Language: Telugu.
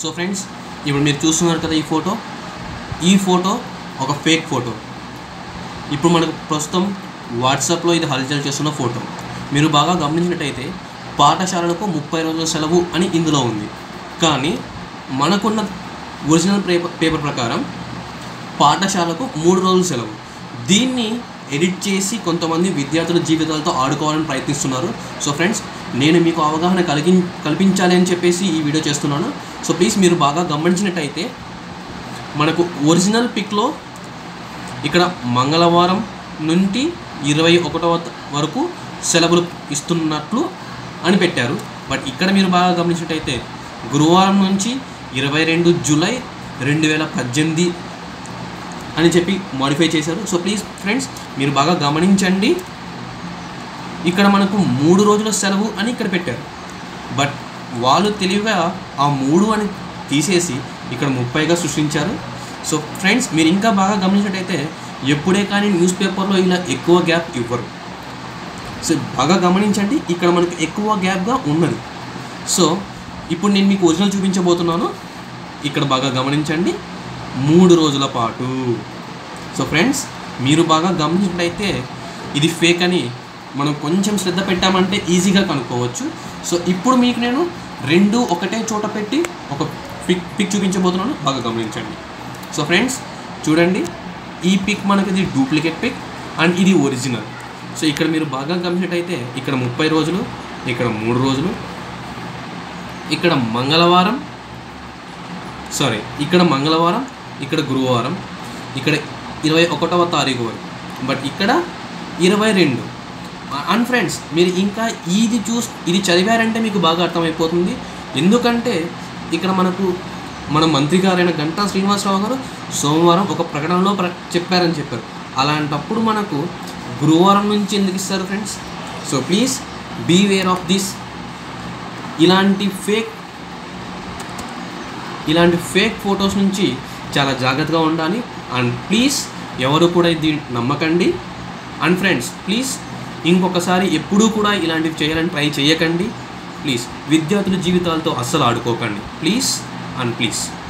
సో ఫ్రెండ్స్ ఇప్పుడు మీరు చూస్తున్నారు కదా ఈ ఫోటో. ఈ ఫోటో ఒక ఫేక్ ఫోటో. ఇప్పుడు మనకు ప్రస్తుతం వాట్సాప్లో ఇది హల్చల్ చేస్తున్న ఫోటో. మీరు బాగా గమనించినట్టయితే పాఠశాలలకు ముప్పై రోజుల సెలవు అని ఇందులో ఉంది. కానీ మనకున్న ఒరిజినల్ పేపర్ పేపర్ ప్రకారం పాఠశాలకు మూడు రోజులు సెలవు. దీన్ని ఎడిట్ చేసి కొంతమంది విద్యార్థుల జీవితాలతో ఆడుకోవాలని ప్రయత్నిస్తున్నారు. సో ఫ్రెండ్స్ నేను మీకు అవగాహన కలిగి కల్పించాలి అని చెప్పేసి ఈ వీడియో చేస్తున్నాను. సో ప్లీజ్ మీరు బాగా గమనించినట్టయితే మనకు ఒరిజినల్ పిక్లో ఇక్కడ మంగళవారం నుండి ఇరవై ఒకటవ వరకు సెలవులు ఇస్తున్నట్లు అని పెట్టారు. బట్ ఇక్కడ మీరు బాగా గమనించినట్టయితే గురువారం నుంచి ఇరవై రెండు జూలై రెండు వేల పద్దెనిమిది అని చెప్పి మాడిఫై చేశారు. సో ప్లీజ్ ఫ్రెండ్స్ మీరు బాగా గమనించండి. ఇక్కడ మనకు మూడు రోజుల సెలవు అని ఇక్కడ పెట్టారు. బట్ వాళ్ళు తెలివిగా ఆ మూడు అని తీసేసి ఇక్కడ ముప్పైగా సృష్టించారు. సో ఫ్రెండ్స్ మీరు ఇంకా బాగా గమనించినట్టయితే ఎప్పుడే కానీ న్యూస్ పేపర్లో ఇలా ఎక్కువ గ్యాప్ ఇవ్వరు. సో బాగా గమనించండి ఇక్కడ మనకు ఎక్కువ గ్యాప్గా ఉన్నది. సో ఇప్పుడు నేను మీకు ఒరిజినల్ చూపించబోతున్నాను. ఇక్కడ బాగా గమనించండి మూడు రోజుల పాటు. సో ఫ్రెండ్స్ మీరు బాగా గమనించినట్టయితే ఇది ఫేక్ అని మనం కొంచెం శ్రద్ధ పెట్టామంటే ఈజీగా కనుక్కోవచ్చు. సో ఇప్పుడు మీకు నేను రెండు ఒకటే చోట పెట్టి ఒక పిక్ పిక్ చూపించబోతున్నాను. బాగా గమనించండి. సో ఫ్రెండ్స్ చూడండి. ఈ పిక్ మనకి ఇది డూప్లికేట్ పిక్ అండ్ ఇది ఒరిజినల్ సో ఇక్కడ మీరు బాగా గమనించినట్టయితే ఇక్కడ ముప్పై రోజులు ఇక్కడ మూడు రోజులు ఇక్కడ మంగళవారం సారీ ఇక్కడ మంగళవారం ఇక్కడ గురువారం ఇక్కడ ఇరవై ఒకటవ తారీఖు వరకు. బట్ ఇక్కడ ఇరవై రెండు. అండ్ ఫ్రెండ్స్ మీరు ఇంకా ఇది చూస్ ఇది చదివారంటే మీకు బాగా అర్థమైపోతుంది. ఎందుకంటే ఇక్కడ మనకు మన మంత్రి గారైన గంటా శ్రీనివాసరావు గారు సోమవారం ఒక ప్రకటనలో ప్ర చెప్పారని చెప్పారు. అలాంటప్పుడు మనకు గురువారం నుంచి ఎందుకు ఇస్తారు friends so please be aware of this ఇలాంటి ఫేక్ ఇలాంటి ఫేక్ ఫొటోస్ నుంచి చాలా జాగ్రత్తగా ఉండాలి. అండ్ ప్లీజ్ ఎవరు కూడా ఇది నమ్మకండి. అండ్ ఫ్రెండ్స్ ప్లీజ్ ఇంకొకసారి ఎప్పుడూ కూడా ఇలాంటివి చేయాలని ట్రై చేయకండి. ప్లీజ్ విద్యార్థుల జీవితాలతో అస్సలు ఆడుకోకండి. Please and please